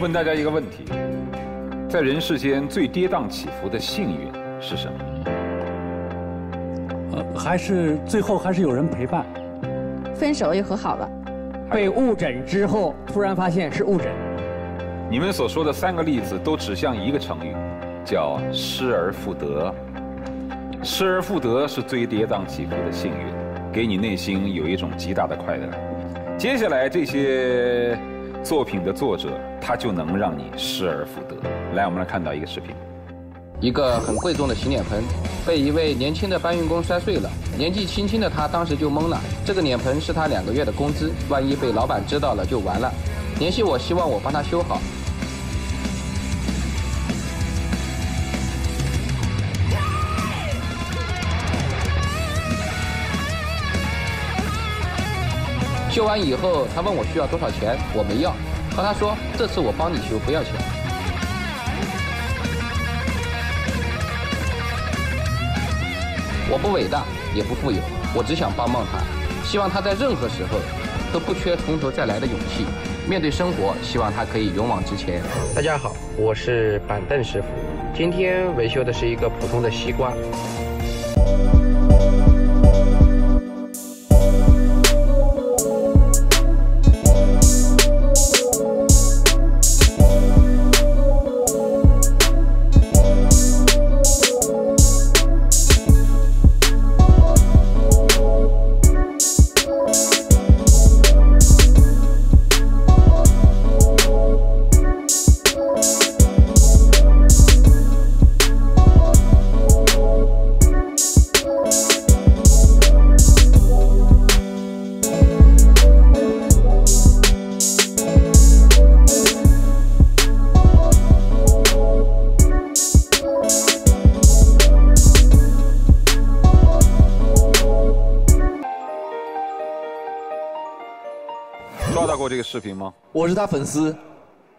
问大家一个问题：在人世间最跌宕起伏的幸运是什么？呃，还是最后还是有人陪伴。分手又和好了。被误诊之后，突然发现是误诊。你们所说的三个例子都指向一个成语，叫失而复得。失而复得是最跌宕起伏的幸运，给你内心有一种极大的快乐。接下来这些作品的作者，他就能让你失而复得。来，我们来看到一个视频。一个很贵重的洗脸盆被一位年轻的搬运工摔碎了，年纪轻轻的他当时就懵了。这个脸盆是他两个月的工资，万一被老板知道了就完了。联系我，希望我帮他修好。修完以后，他问我需要多少钱，我没要，和他说这次我帮你修，不要钱。我不伟大，也不富有，我只想帮帮他，希望他在任何时候都不缺从头再来的勇气。面对生活，希望他可以勇往直前。大家好，我是板凳师傅，今天维修的是一个普通的西瓜。过这个视频吗？我是他粉丝，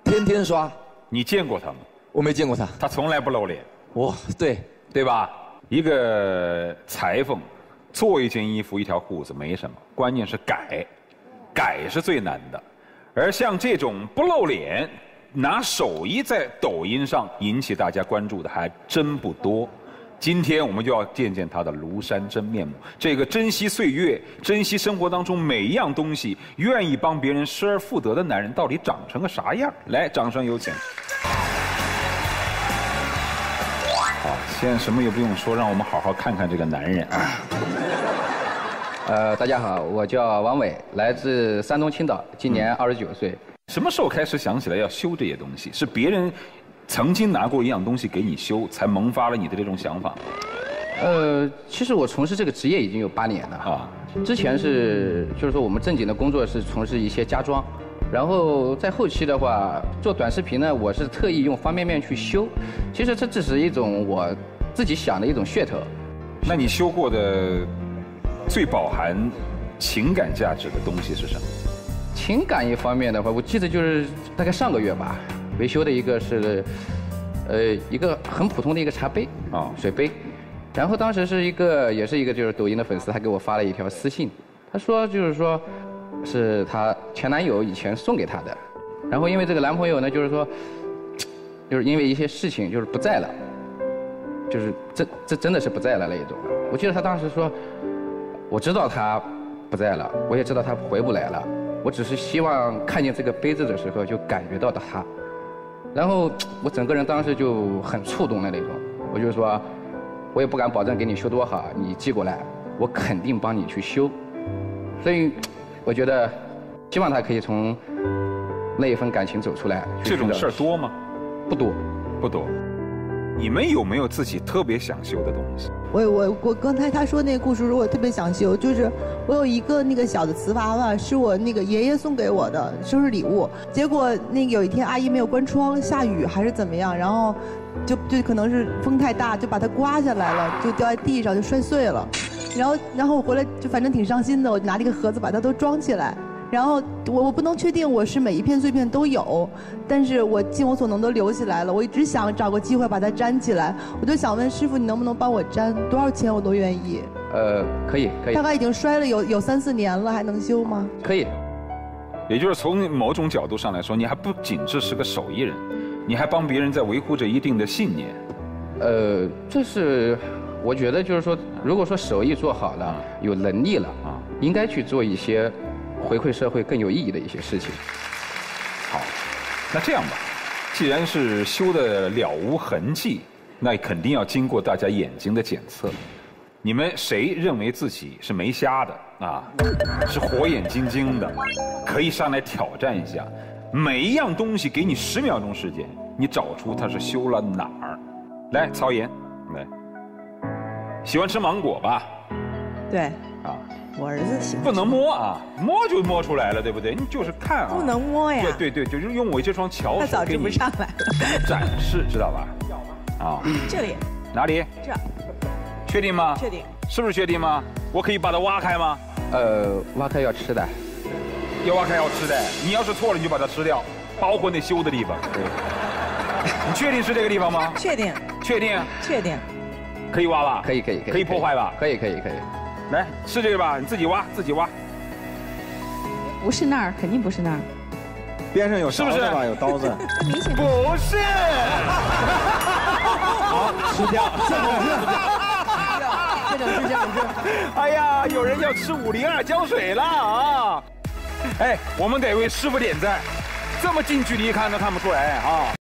天天刷。你见过他吗？我没见过他。他从来不露脸。我对对吧？一个裁缝做一件衣服、一条裤子没什么，关键是改，改是最难的。而像这种不露脸、拿手艺在抖音上引起大家关注的还真不多。今天我们就要见见他的庐山真面目。这个珍惜岁月、珍惜生活当中每一样东西、愿意帮别人失而复得的男人，到底长成个啥样？来，掌声有请。好，现在什么也不用说，让我们好好看看这个男人啊。呃，大家好，我叫王伟，来自山东青岛，今年二十九岁。什么时候开始想起来要修这些东西？是别人曾经拿过一样东西给你修，才萌发了你的这种想法？呃，其实我从事这个职业已经有八年了啊。之前是就是说我们正经的工作是从事一些家装，然后在后期的话做短视频呢，我是特意用方便面去修。其实这只是一种我自己想的一种噱头。那你修过的最饱含情感价值的东西是什么？情感一方面的话，我记得就是大概上个月吧，维修的一个是，呃，一个很普通的一个茶杯啊，水杯。然后当时是一个，也是一个就是抖音的粉丝，他给我发了一条私信，他说就是说，是他前男友以前送给他的，然后因为这个男朋友呢，就是说，就是因为一些事情就是不在了，就是这这真的是不在了那一种。我记得他当时说，我知道他不在了，我也知道他回不来了，我只是希望看见这个杯子的时候就感觉到的他，然后我整个人当时就很触动的那种，我就说。我也不敢保证给你修多好，你寄过来，我肯定帮你去修。所以，我觉得，希望他可以从那一份感情走出来。这种事儿多吗？不多，不多。你们有没有自己特别想修的东西？我我我刚才他说那个故事，我特别想修，就是我有一个那个小的瓷娃娃，是我那个爷爷送给我的生日礼物。结果那个有一天阿姨没有关窗，下雨还是怎么样，然后就就可能是风太大，就把它刮下来了，就掉在地上就摔碎了。然后然后我回来就反正挺伤心的，我就拿了一个盒子把它都装起来。然后我我不能确定我是每一片碎片都有，但是我尽我所能都留起来了。我一直想找个机会把它粘起来，我就想问师傅，你能不能帮我粘？多少钱我都愿意。呃，可以，可以。大概已经摔了有有三四年了，还能修吗？可以。也就是从某种角度上来说，你还不仅只是个手艺人，你还帮别人在维护着一定的信念。呃，这是我觉得就是说，如果说手艺做好了，有能力了啊，应该去做一些回馈社会更有意义的一些事情。好，那这样吧，既然是修的了无痕迹，那肯定要经过大家眼睛的检测。你们谁认为自己是没瞎的啊？是火眼金睛的，可以上来挑战一下。每一样东西给你十秒钟时间，你找出它是修了哪儿。来，曹岩，来，喜欢吃芒果吧？对。啊，我儿子喜欢。不能摸啊，摸就摸出来了，对不对？你就是看啊。不能摸呀。对对对，就是用我这双巧手。他早就不上来了。展示，知道吧？啊。这里。哪里？这。确定吗？确定。是不是确定吗？我可以把它挖开吗？呃，挖开要吃的。要挖开要吃的。你要是错了，你就把它吃掉，包括那修的地方。对。你确定是这个地方吗？确定。确定。确定。可以挖吧？可以可以可以。可以破坏吧？可以可以可以。来，是这个吧？你自己挖，自己挖。不是那儿，肯定不是那儿。边上有是不是？有刀子。明显不是。好，吃掉。这种是，这种是这种是。哎呀，有人要吃五零二胶水了啊！哎，我们得为师傅点赞，这么近距离看都看不出来啊！